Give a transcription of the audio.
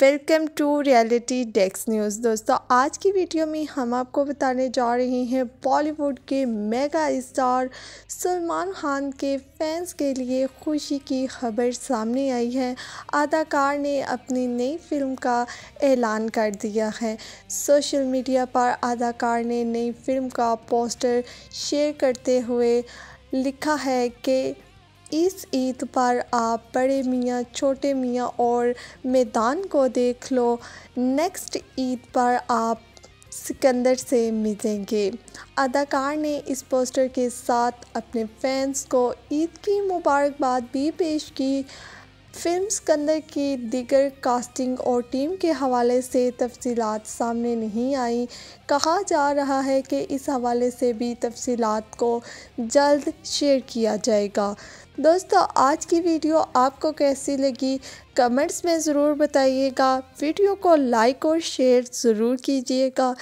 Welcome to Reality Desk News. दोस्तों, आज की वीडियो में हम आपको बताने जा रहे हैं बॉलीवुड के मेगा स्टार सलमान खान के फैंस के लिए खुशी की खबर सामने आई है। अदाकार ने अपनी नई फ़िल्म का ऐलान कर दिया है। सोशल मीडिया पर अदाकार ने नई फ़िल्म का पोस्टर शेयर करते हुए लिखा है कि इस ईद पर आप बड़े मियाँ, छोटे मियाँ और मैदान को देख लो। नेक्स्ट ईद पर आप सिकंदर से मिलेंगे। अदाकार ने इस पोस्टर के साथ अपने फैंस को ईद की मुबारकबाद भी पेश की। फ़िल्म सिकंदर की दिगर कास्टिंग और टीम के हवाले से तफसीलात सामने नहीं आई। कहा जा रहा है कि इस हवाले से भी तफसीलात को जल्द शेयर किया जाएगा। दोस्तों, आज की वीडियो आपको कैसी लगी? कमेंट्स में ज़रूर बताइएगा। वीडियो को लाइक और शेयर ज़रूर कीजिएगा।